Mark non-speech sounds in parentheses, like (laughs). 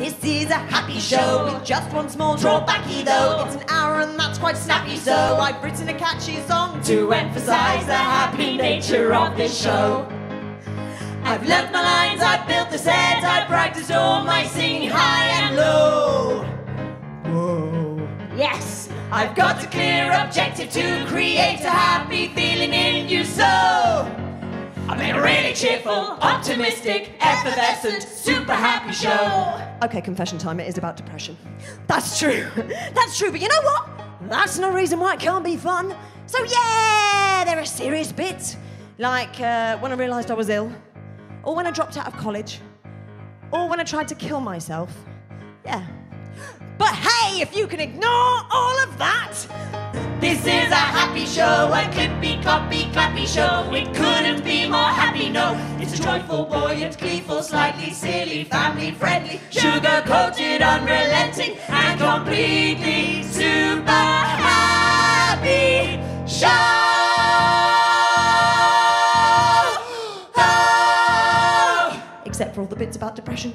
This is a happy show with just one small drawbacky though. It's an hour and that's quite snappy, so I've written a catchy song to emphasize the happy nature of this show. I've learnt my lines, I've built the set, I've practiced all my singing high and low. Whoa. Yes, I've got a clear objective to create a happy feeling in you, so I make a really cheerful, optimistic, effervescent, super happy show. Okay, confession time, it is about depression. That's true. (laughs) That's true, but you know what? That's no reason why it can't be fun. So, yeah, there are serious bits. Like uh, when I realised I was ill, or when I dropped out of college, or when I tried to kill myself. Yeah. But hey, if you can ignore all of that, this is a happy show, a clippy, cloppy, clappy show. It couldn't be more happy, no. It's a joyful, buoyant, gleeful, slightly silly, family friendly, sugar coated, unrelenting, and completely super happy show. Oh! Except for all the bits about depression.